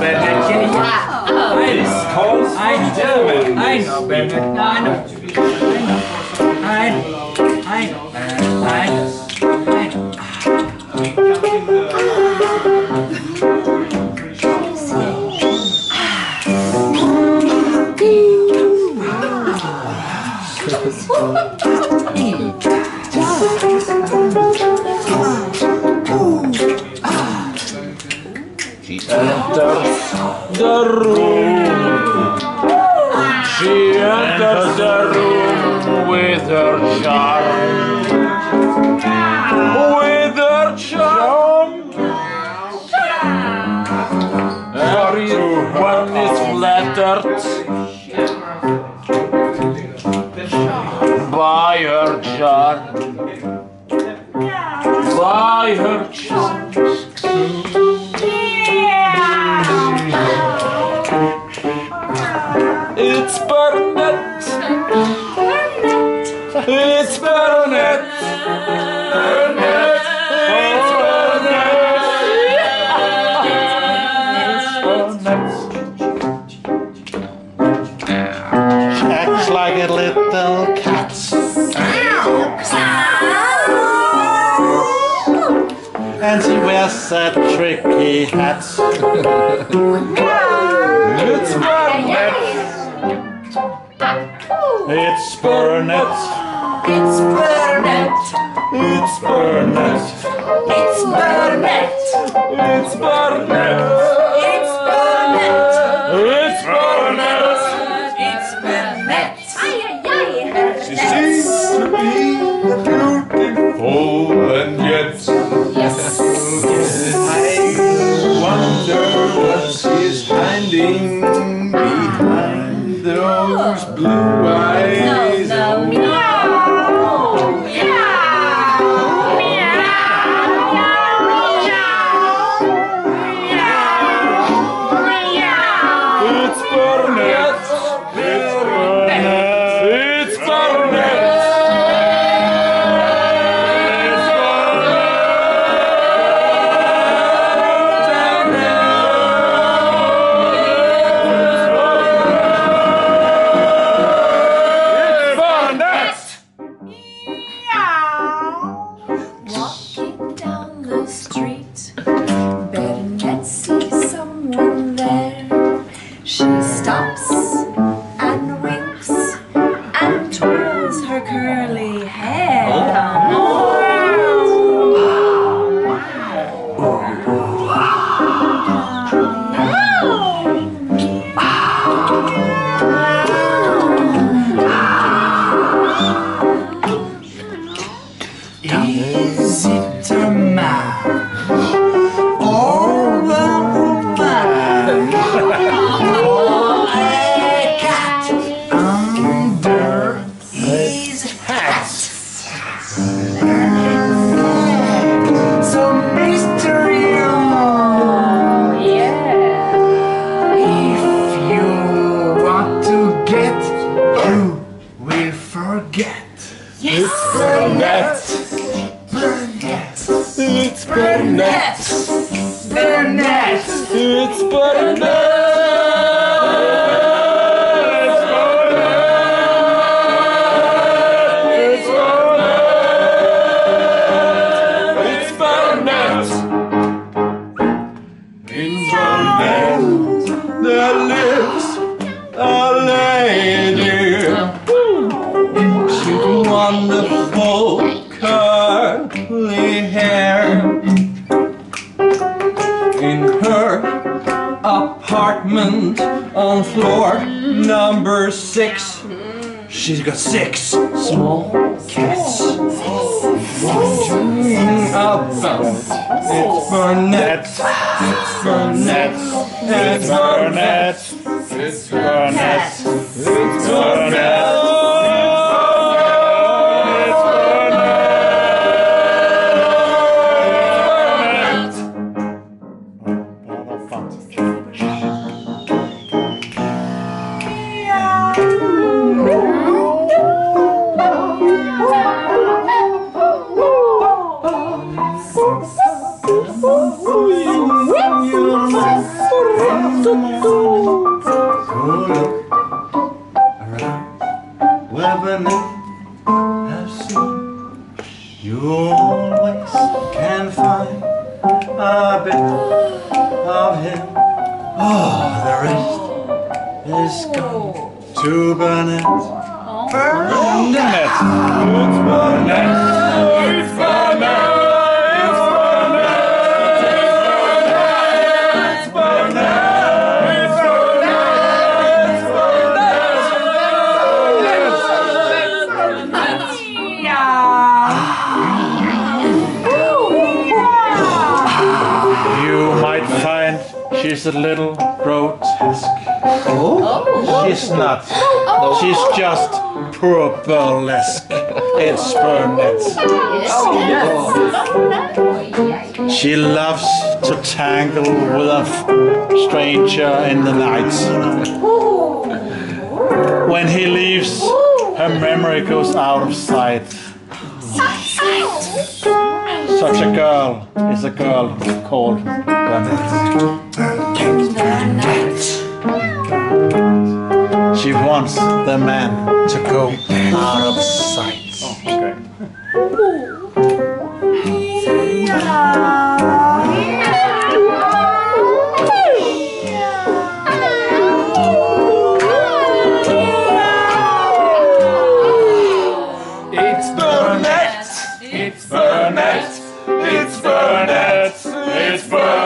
Batman, can you? Wow. It's called I German. I know, Batman. No, I know. I know. I know. I know. I know. I know. Enters the room. She enters the room with her charm. With her charm. Everyone is flattered by her charm. By her charm. And she wears a tricky hat. It's Bernette. It's Bernette. It's Bernette. It's Bernette. It's Bernette. It's Bernette. It's Bernette. I. No. She stops Bernette. Bernette. It's Bernette. Apartment on floor number six. She's got six small cats. Wandering about. It's Bernette. Wherever I've seen, you always can find a bit of him. Oh, the rest is gone to. Burn it. Burn it. Burn it. Burn it. A little grotesque. Oh? She's not. She's just poor burlesque. It's Bernette. She loves to tangle with a stranger in the night. When he leaves, her memory goes out of sight. Such a girl is a girl called Bernette. She wants the man to go out of sight. It's Bernette. It's Bernette. It's Bernette. It's Bernette. It's Bernette.